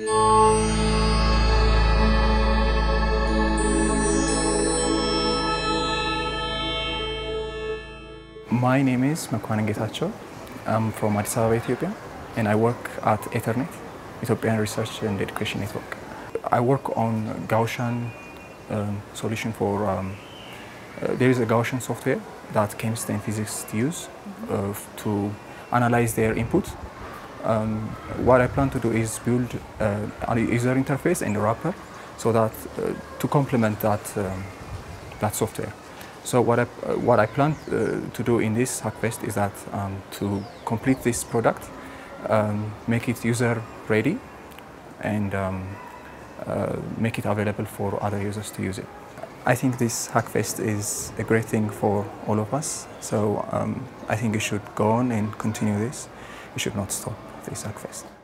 My name is Mekuanent Getachew. I'm from Addis Ababa, Ethiopia, and I work at Ethernet, Ethiopian Research and Education Network. I work on Gaussian um, solution for, um, uh, there is a Gaussian software that chemists and physicists use uh, to analyze their input. Um, what I plan to do is build uh, a user interface and a wrapper so that uh, to complement that, um, that software. So what I, uh, what I plan uh, to do in this Hackfest is that um, to complete this product, um, make it user ready and um, uh, make it available for other users to use it. I think this Hackfest is a great thing for all of us. So um, I think we should go on and continue this. We should not stop this Hackfest.